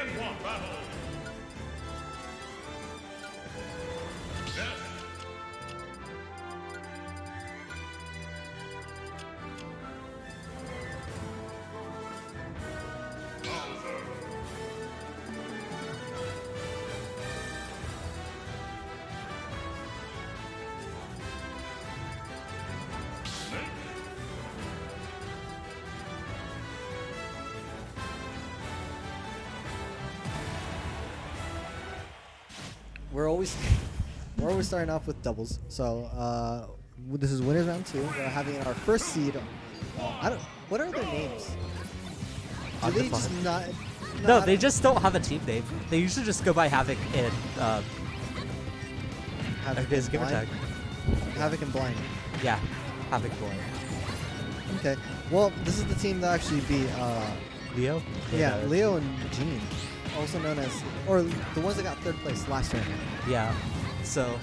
And one battle. We're always we're always starting off with doubles. So uh, this is winners round two. We're having our first seed. Uh, I don't. What are their names? Do they just not? No, they just don't have a team name. They usually just go by Havoc and um, Havoc and gamer blind? tag. Havoc and blind. Yeah, Havoc Boy. Okay. Well, this is the team that actually beat. Uh, Leo? yeah, uh, Leo and Gene, also known as, or the ones that got third place last year. Yeah. So,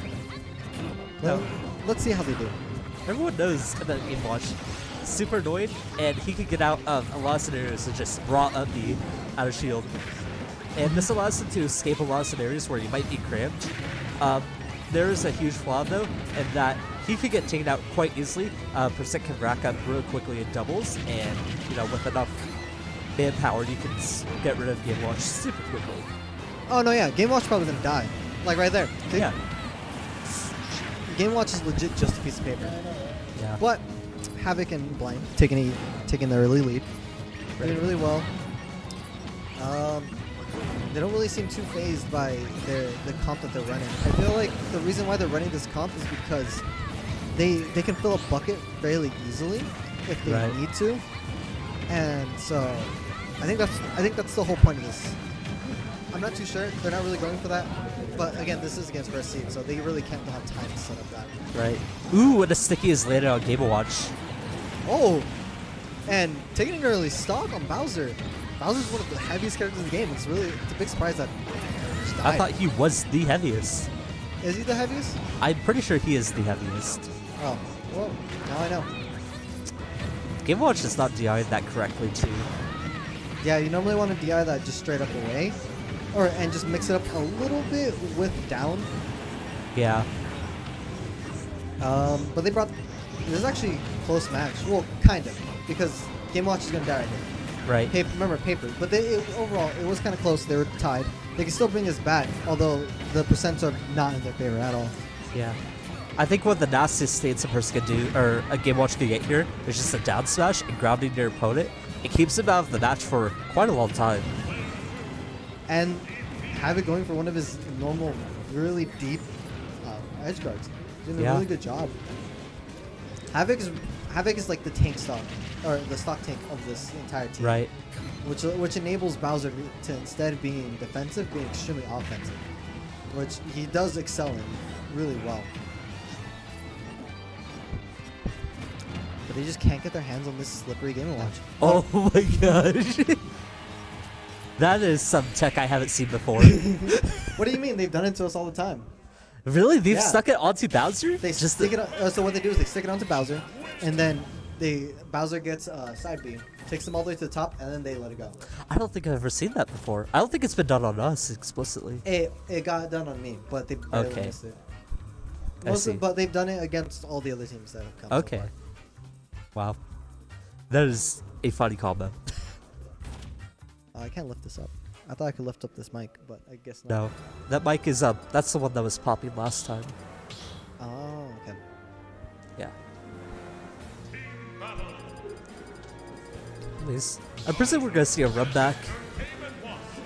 Let, No. Let's see how they do. everyone knows that Game Watch super annoyed, and he can get out of a lot of scenarios and just raw up the out of shield. And this allows him to escape a lot of scenarios where you might be cramped. Um, there is a huge flaw though, in that he could get taken out quite easily. Uh, percent can rack up real quickly in doubles, and you know with enough manpower, you can get rid of Game Watch super quickly. Oh no, yeah. Game Watch probably gonna die. Like right there. Yeah, Game Watch is legit just a piece of paper. yeah. But Havoc and Blind taking a, taking the early lead, doing really well. Um, they don't really seem too phased by their the comp that they're running. I feel like the reason why they're running this comp is because they they can fill a bucket fairly easily if they Right. need to, and so I think that's I think that's the whole point of this. I'm not too sure. They're not really going for that. But again, this is against first seed, so they really can't have time to set up that. Right. Ooh, what a sticky is landed on Game Watch. Oh, and taking an early stock on Bowser. Bowser's one of the heaviest characters in the game. It's really it's a big surprise that I thought he was the heaviest. is he the heaviest? I'm pretty sure he is the heaviest. Oh, well, now I know. Game Watch is not DI'd that correctly too. Yeah, you normally want to DI that just straight up away, or and just mix it up a little bit with down. Yeah. Um, but they brought this is actually a close match. Well, kind of because Game Watch is gonna die right here. Right. Paper, remember paper, but they it, overall it was kind of close. They were tied. They can still bring us back, although the percents are not in their favor at all. Yeah. I think what the nastiest stance a person can do, or a Game Watch can get here, is just a down smash and grounding their opponent. It keeps him out of the match for quite a long time. and have it going for one of his normal, really deep uh, edge guards. Doing a Yeah. really good job. Havoc is Havoc is like the tank stock, or the stock tank of this entire team. Right. Which which enables Bowser to instead of being defensive, being extremely offensive, which he does excel in really well. But they just can't get their hands on this slippery Game Watch. Oh my gosh. that is some tech I haven't seen before. What do you mean? They've done it to us all the time. really? They've Yeah. stuck it onto Bowser? They just stick it. On, uh, so what they do is they stick it onto Bowser, and then they Bowser gets uh, side B, takes them all the way to the top, and then they let it go. I don't think I've ever seen that before. I don't think it's been done on us explicitly. It it got done on me, but they barely Okay. missed it. I Most see. of, but they've done it against all the other teams that have come. so Okay. far. Wow. That is a funny combo. Uh, I can't lift this up. I thought I could lift up this mic, but I guess not. No. That mic is up. That's the one that was popping last time. Oh, okay. Yeah. Anyways, I'm presuming we're gonna see a run back.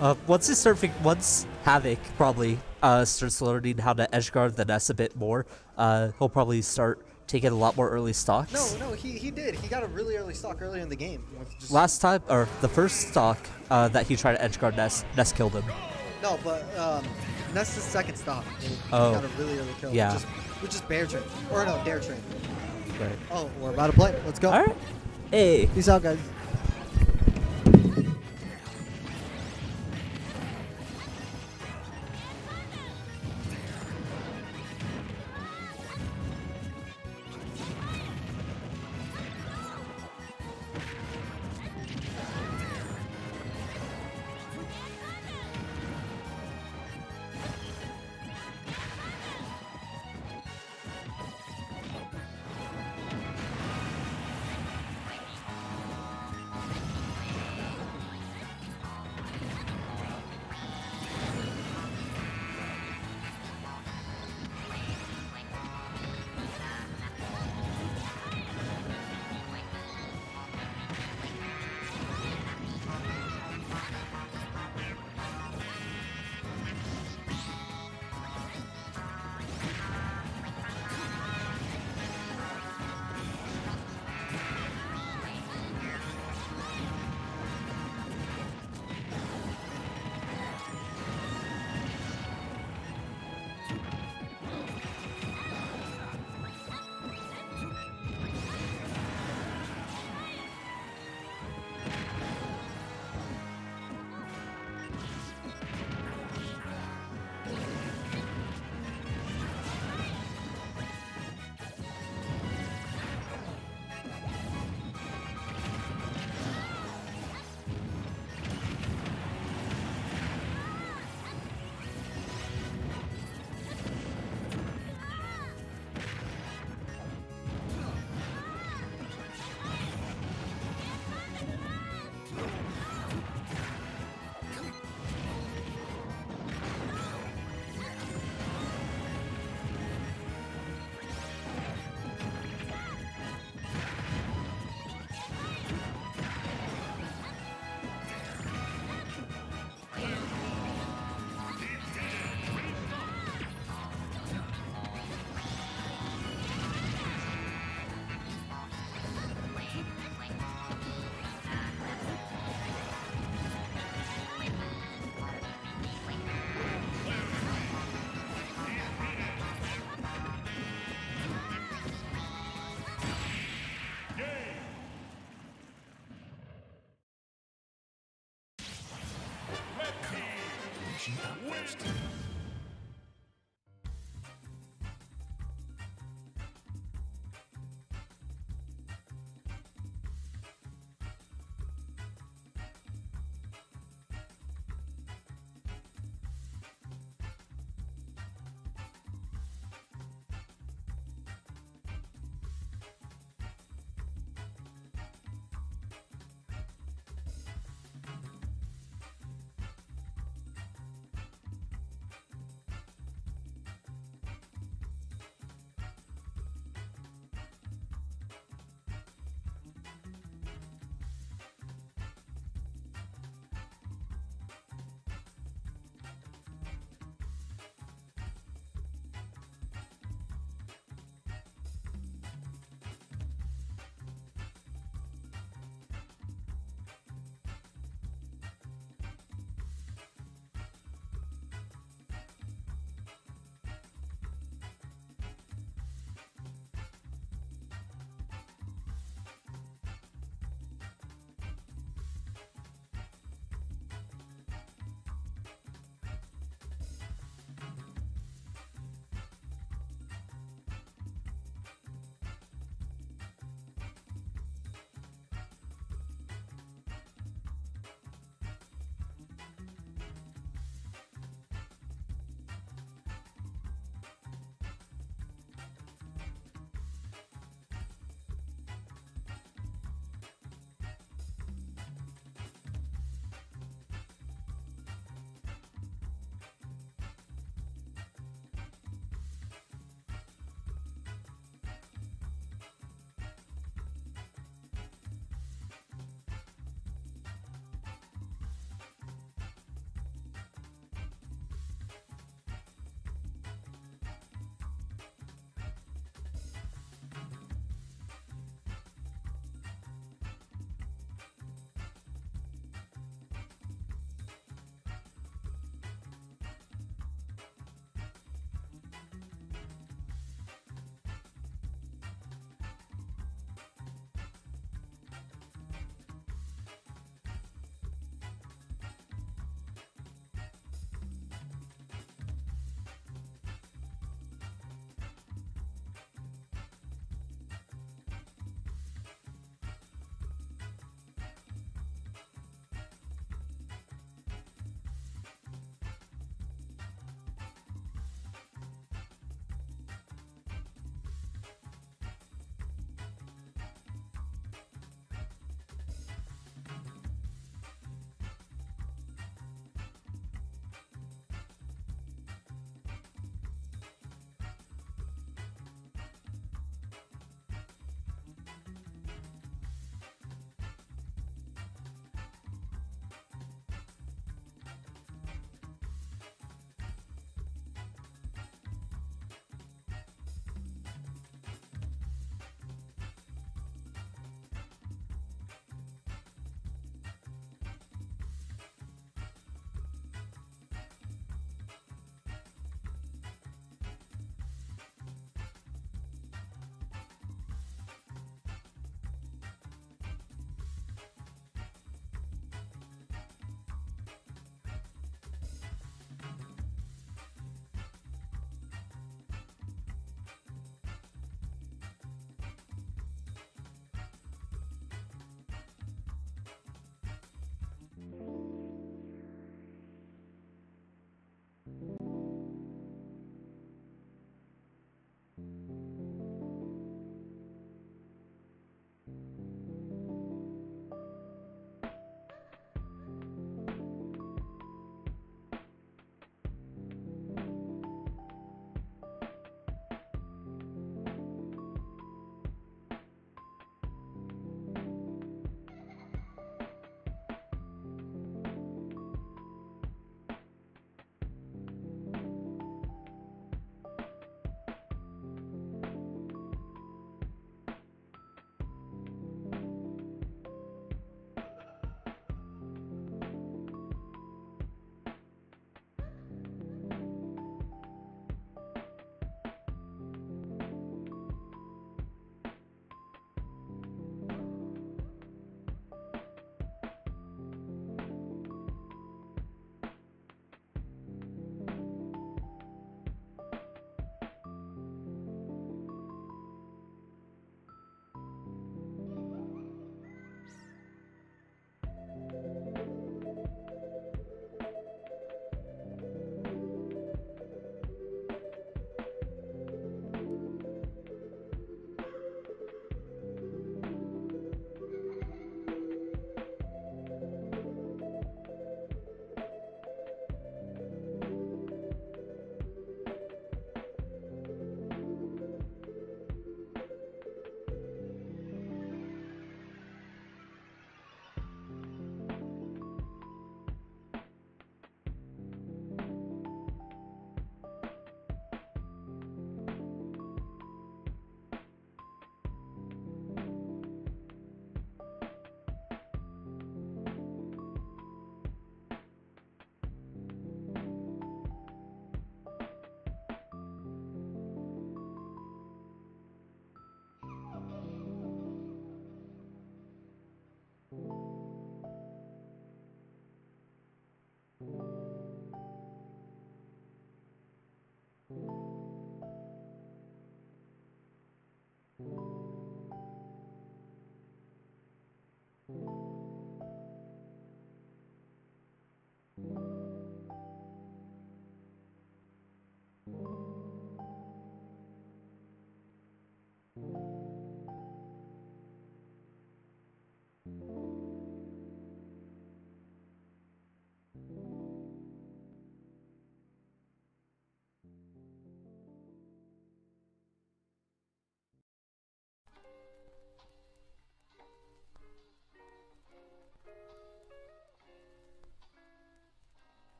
Uh, once they start, fig- once Havoc probably uh, starts learning how to edge guard the Ness a bit more, uh, he'll probably start taking a lot more early stocks. No, no, he, he did. He got a really early stock earlier in the game. just- Last time, or the first stock uh, that he tried to edge guard Ness, Ness killed him. No, but um, that's second stock. He Oh. got a really early kill. Yeah. Which is, which is bear train. Or no, dare train. Right. Oh, we're about to play. Let's go. All right. Hey. Peace out, guys.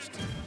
Win!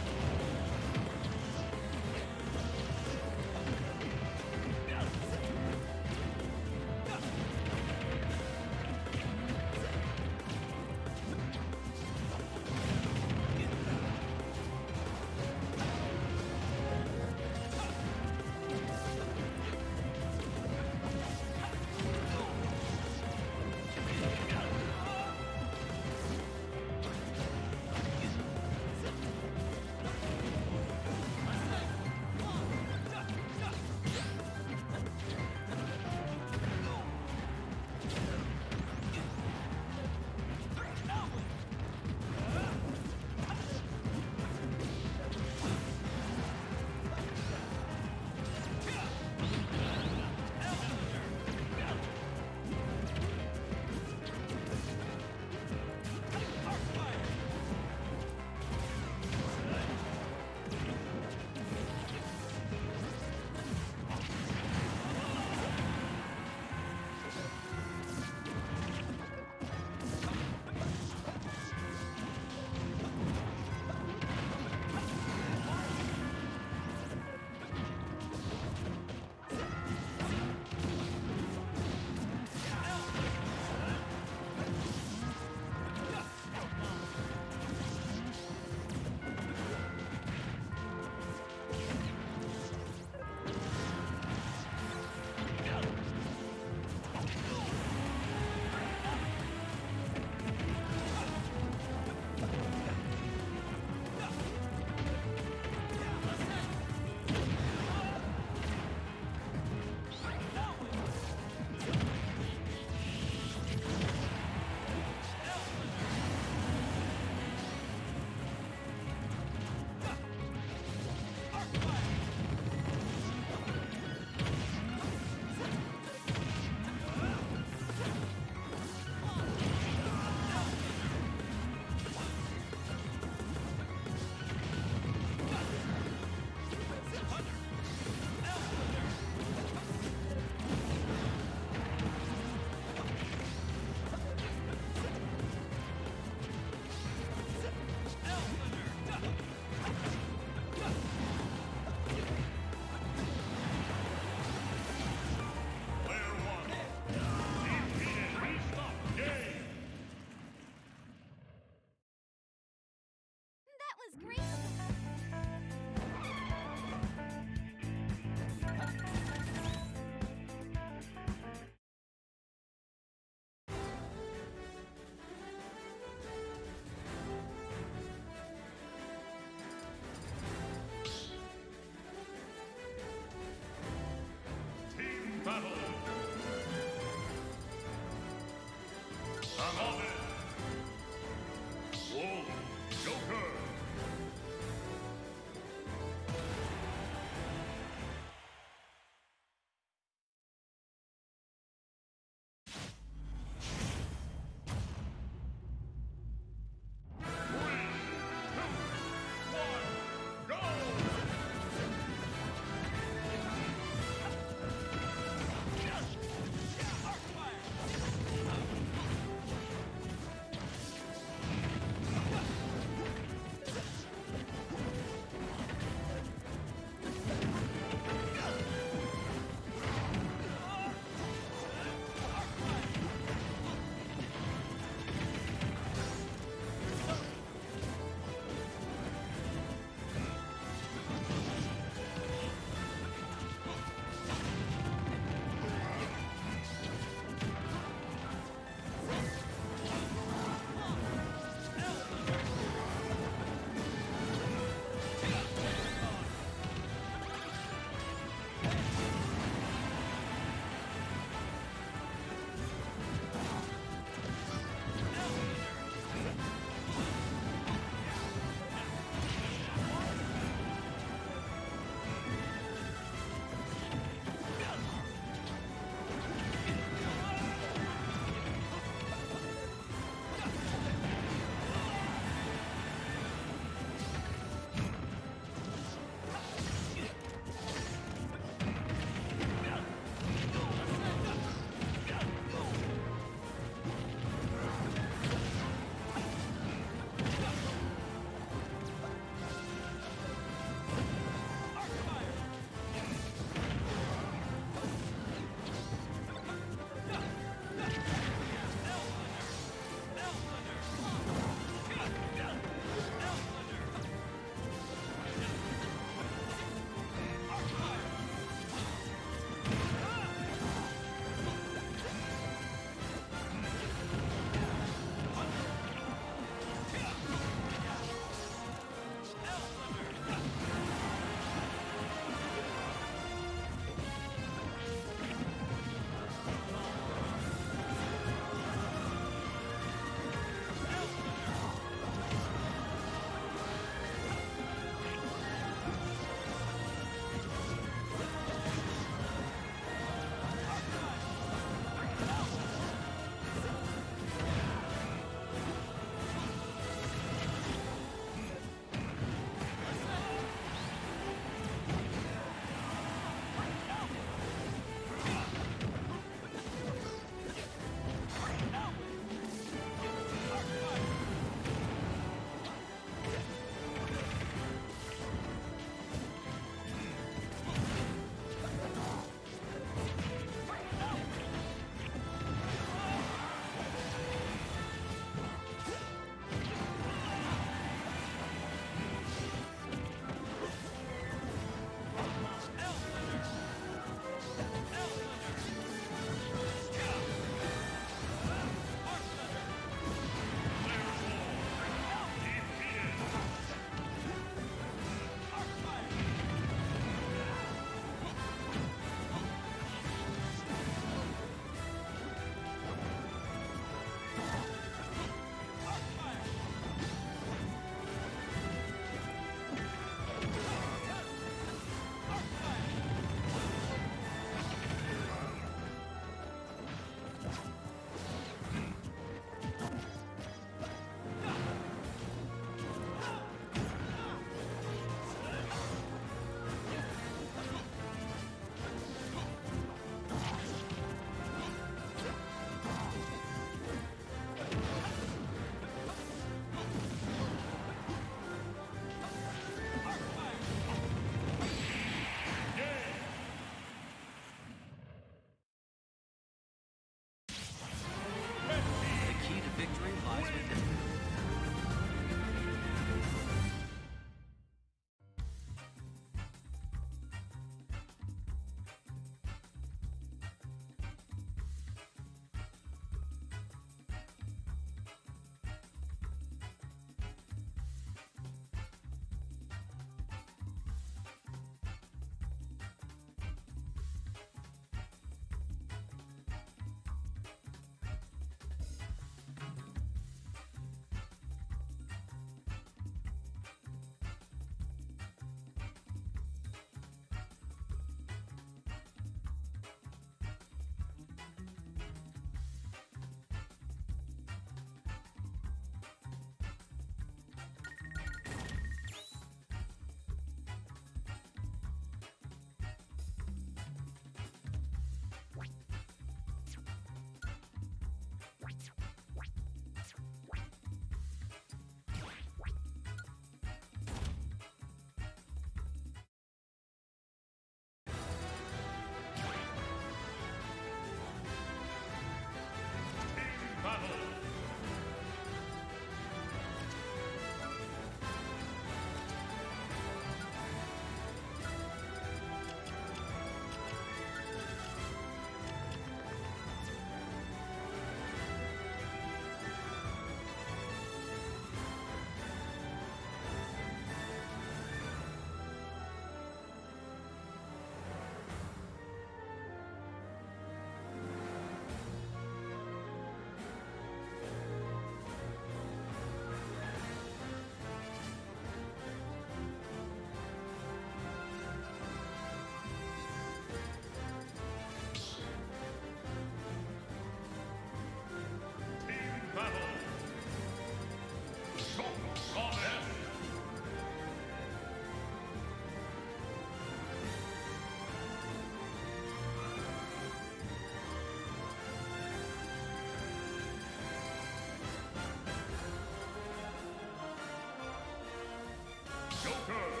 Joker!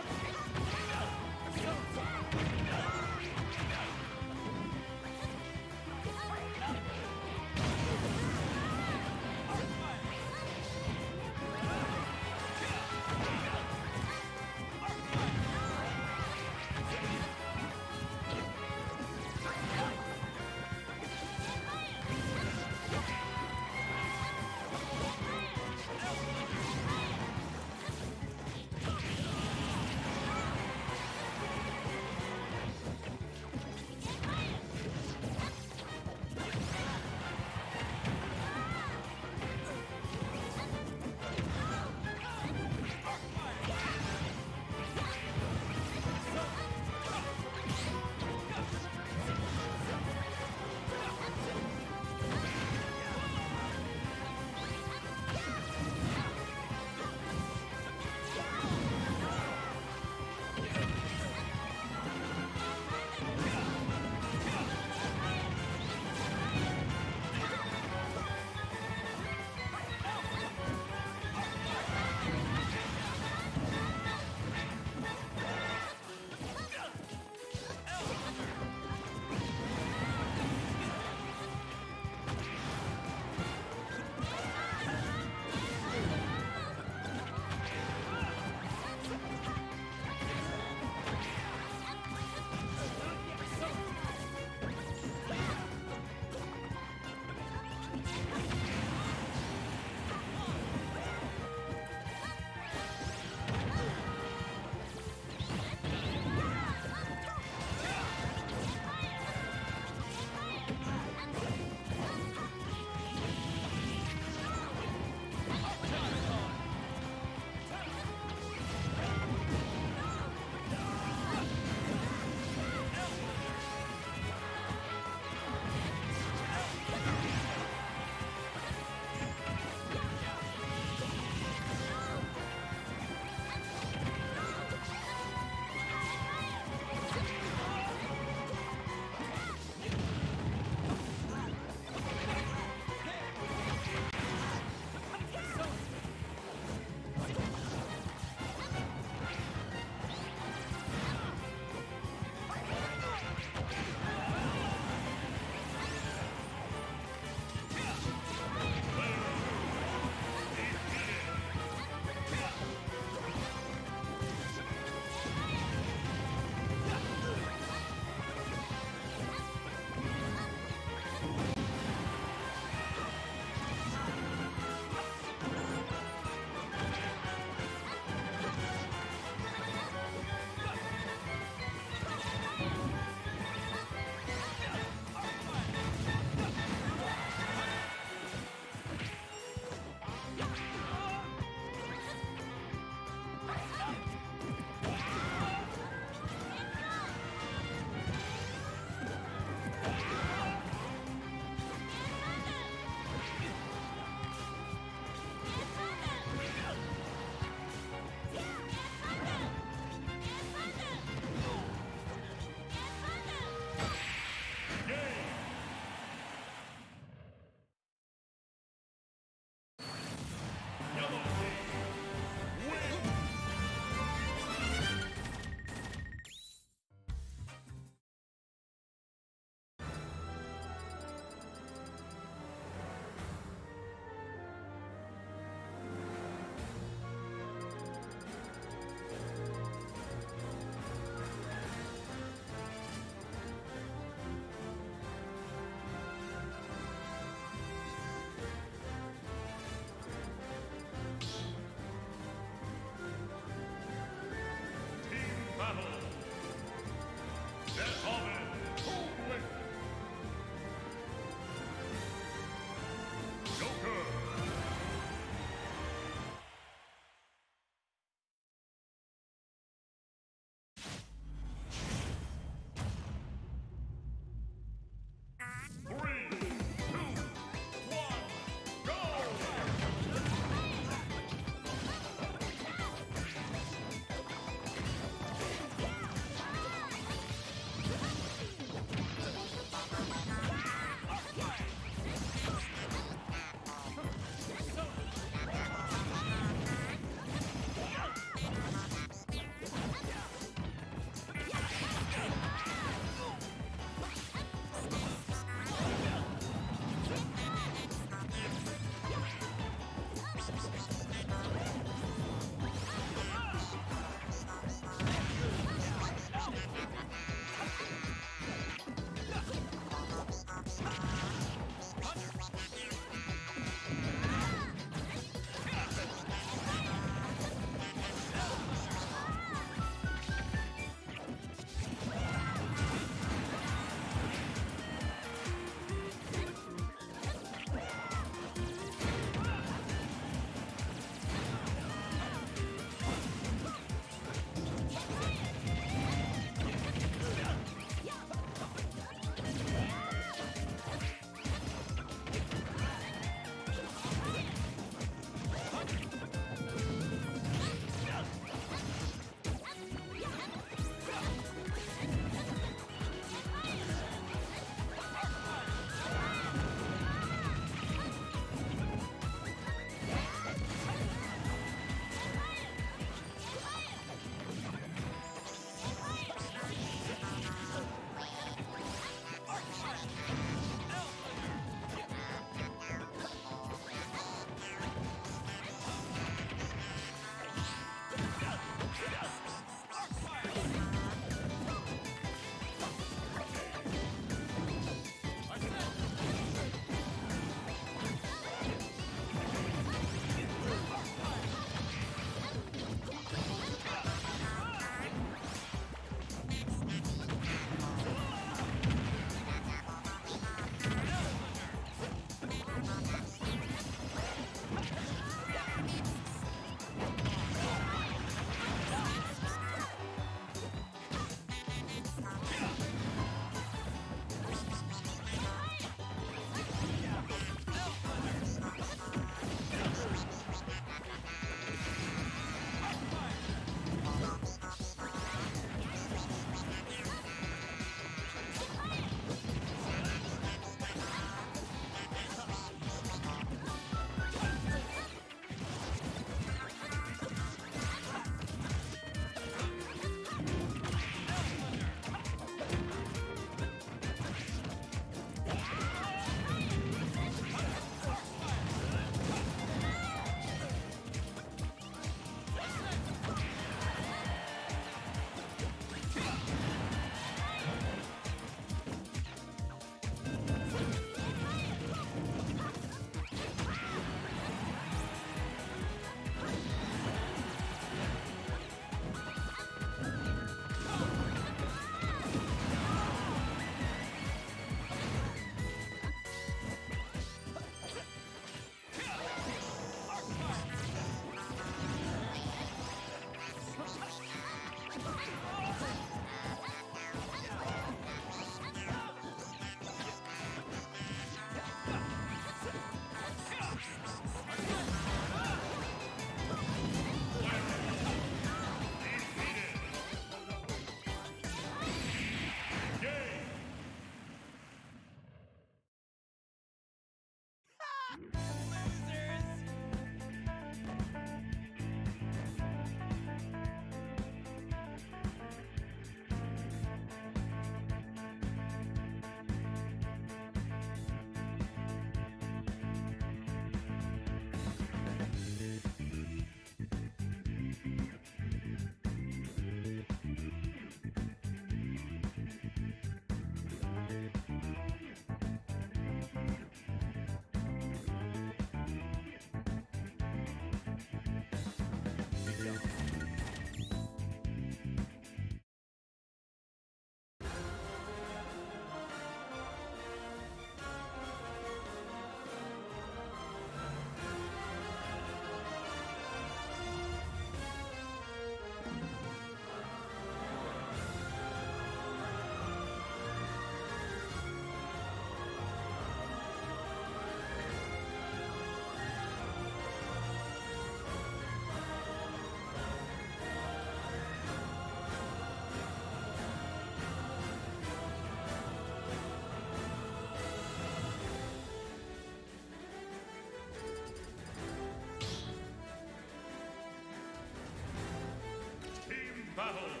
Battle.